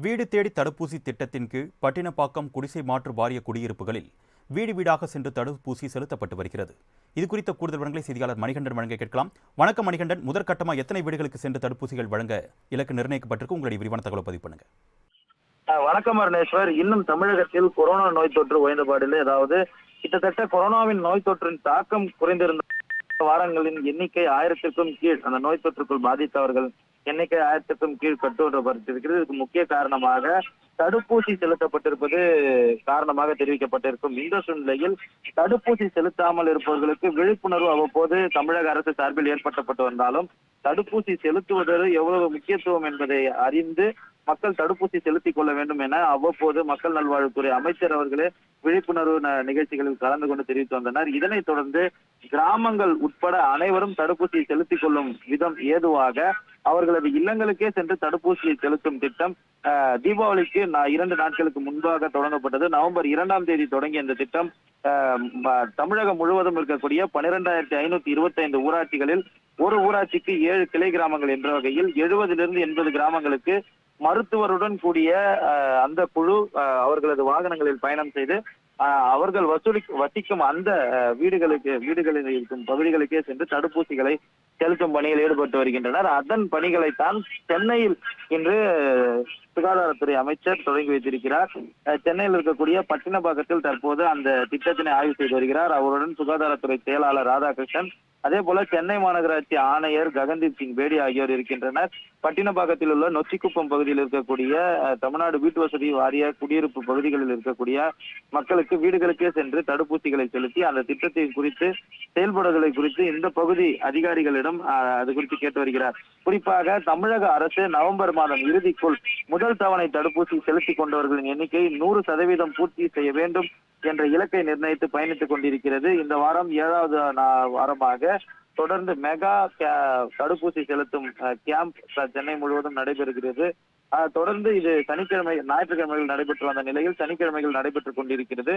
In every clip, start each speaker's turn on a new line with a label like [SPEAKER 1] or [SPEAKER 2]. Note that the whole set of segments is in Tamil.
[SPEAKER 1] வீடு தேடி தடுப்பூசி திட்டத்தின் கீழ் பட்டினப்பாக்கம் குடிசை மாற்று வாரிய குடியிருப்புகளில் வீடு வீடாக சென்று தடுப்பூசி செலுத்தப்பட்டு வருகிறது. இது குறித்த கூடுதல் விவரங்களை செய்தியாளர் மணிகண்டன் வழங்க கேட்கலாம். வணக்கம் மணிகண்டன். முதற்கட்டமா எத்தனை வீடுகளுக்கு சென்று தடுப்பூசிகள் வழங்க இலக்கு நிர்ணயிக்கப்பட்டிருக்கு? உங்களுடைய விரிவான தகவலை பதிவு பண்ணுங்க.
[SPEAKER 2] அஹ் வணக்கம் அருணேஸ்வர். இன்னும் தமிழகத்தில் கொரோனா நோய் தொற்று உயர்ந்தபாடில் அதாவது கிட்டத்தட்ட கொரோனாவின் நோய் தொற்றின் தாக்கம் குறைந்திருந்த வாரங்களின் எண்ணிக்கை ஆயிரத்திற்கும் கீழ் அந்த நோய் தொற்றுக்குள் பாதித்தவர்கள் எண்ணிக்கை ஆயிரத்திற்கும் கீழ் கட்டுவரப்பட்டிருக்கிறது இதுக்கு முக்கிய காரணமாக தடுப்பூசி செலுத்தப்பட்டிருப்பது காரணமாக தெரிவிக்கப்பட்டிருக்கும். இந்த சூழ்நிலையில் தடுப்பூசி செலுத்தாமல் இருப்பவர்களுக்கு விழிப்புணர்வு அவ்வப்போது தமிழக அரசு சார்பில் ஏற்படுத்தப்பட்டு வந்தாலும் தடுப்பூசி செலுத்துவது எவ்வளவு முக்கியத்துவம் என்பதை அறிந்து மக்கள் தடுப்பூசி செலுத்திக் கொள்ள வேண்டும் என அவ்வப்போது மக்கள் நல்வாழ்வுத்துறை அமைச்சர் அவர்களே விழிப்புணர்வு நிகழ்ச்சிகளில் கலந்து கொண்டு தெரிவித்து வந்தனர். இதனைத் தொடர்ந்து கிராமங்கள் உட்பட அனைவரும் தடுப்பூசியை செலுத்திக் கொள்ளும் விதம் ஏதுவாக அவர்களது இல்லங்களுக்கே சென்று தடுப்பூசியை செலுத்தும் திட்டம் தீபாவளிக்கு நா- இரண்டு நாட்களுக்கு முன்பாக தொடங்கப்பட்டது. நவம்பர் இரண்டாம் தேதி தொடங்கிய இந்த திட்டம் அஹ், தமிழகம் முழுவதும் இருக்கக்கூடிய பனிரெண்டாயிரத்தி ஐநூத்தி இருபத்தி ஐந்து ஊராட்சிகளில் ஒரு ஊராட்சிக்கு ஏழு கிளை கிராமங்கள் என்ற வகையில் எழுபதிலிருந்து எண்பது கிராமங்களுக்கு மருத்துவருடன் கூடிய அஹ், அந்த குழு அஹ், அவர்களது வாகனங்களில் பயணம் செய்து அஹ், அவர்கள் வசூலி வசிக்கும் அந்த வீடுகளுக்கு வீடுகளில் இருக்கும் பகுதிகளுக்கே சென்று தடுப்பூசிகளை செலுத்தும் பணியில் ஈடுபட்டு வருகின்றனர். அதன் பணிகளைத்தான் சென்னையில் இன்று சுகாதாரத்துறை அமைச்சர் தொடங்கி வைத்திருக்கிறார். சென்னையில் இருக்கக்கூடிய பட்டினப்பாக்கத்தில் தற்போது அந்த திட்டத்தினை ஆய்வு செய்து வருகிறார். அவருடன் சுகாதாரத்துறை செயலாளர் ராதாகிருஷ்ணன் அதே போல சென்னை மாநகராட்சி ஆணையர் ககன்தீப் சிங் பேடி ஆகியோர் இருக்கின்றனர். பட்டினப்பாக்கத்தில் உள்ள நொச்சிக்குப்பம் பகுதியில் இருக்கக்கூடிய தமிழ்நாடு வீட்டு வசதி வாரிய குடியிருப்பு பகுதிகளில் இருக்கக்கூடிய மக்களுக்கு வீடுகளுக்கே சென்று தடுப்பூசிகளை செலுத்தி அந்த திட்டத்தை குறித்து செயல்படுதலை குறித்து இந்த பகுதி அதிகாரிகளிடம் அது குறித்து கேட்டு வருகிறார். குறிப்பாக தமிழக அரசு நவம்பர் மாதம் இறுதிக்குள் முதல் முதல் தவணை தடுப்பூசி செலுத்திக் கொண்டவர்களின் எண்ணிக்கை நூறு சதவீதம் பூர்த்தி செய்ய வேண்டும் என்ற இலக்கை நிர்ணயித்து பயணித்துக் கொண்டிருக்கிறது. இந்த வாரம் ஏழாவது வாரமாக தொடர்ந்து மெகா தடுப்பூசி செலுத்தும் கேம்ப் சென்னை முழுவதும் நடைபெறுகிறது. தொடர்ந்து இது சனிக்கிழமை ஞாயிற்றுக்கிழமைகள் நடைபெற்று வந்த நிலையில் சனிக்கிழமைகள் நடைபெற்றுக் கொண்டிருக்கிறது.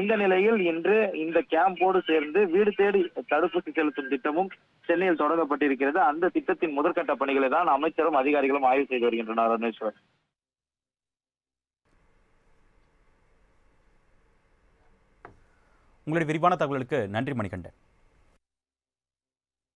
[SPEAKER 2] இந்த நிலையில் இன்று இந்த கேம்போடு சேர்ந்து வீடு தேடி தடுப்பூசி செலுத்தும் திட்டமும் சென்னையில் தொடங்கப்பட்டிருக்கிறது. அந்த திட்டத்தின் முதற்கட்ட பணிகளை தான் அமைச்சரும் அதிகாரிகளும் ஆய்வு செய்து வருகின்றனர் ரமேஸ்வர்
[SPEAKER 1] உங்களுடைய விரிவான தகவலுக்கு நன்றி மணிகண்டன்.